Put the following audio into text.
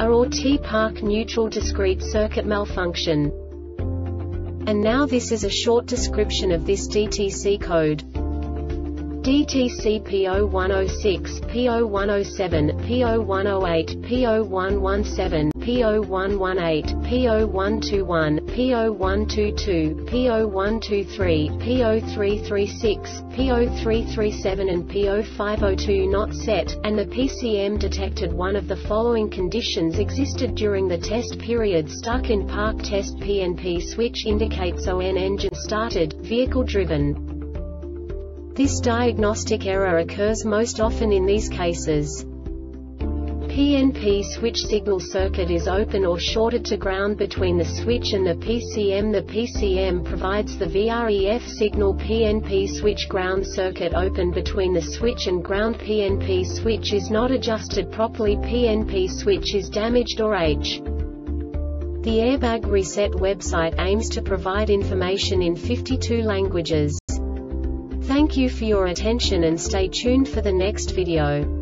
a or T-Park neutral discrete circuit malfunction. And now this is a short description of this DTC code. DTC P0106, P0107, P0108, P0117, P0118, P0121, P0122, P0123, P0336, P0337 and P0502 not set, and the PCM detected one of the following conditions existed during the test period stuck in park test PNP switch indicates ON engine started, vehicle driven. This diagnostic error occurs most often in these cases. PNP switch signal circuit is open or shorted to ground between the switch and the PCM. The PCM provides the VREF signal PNP switch ground circuit open between the switch and ground PNP switch is not adjusted properly PNP switch is damaged or H. The Airbag Reset website aims to provide information in 52 languages. Thank you for your attention and stay tuned for the next video.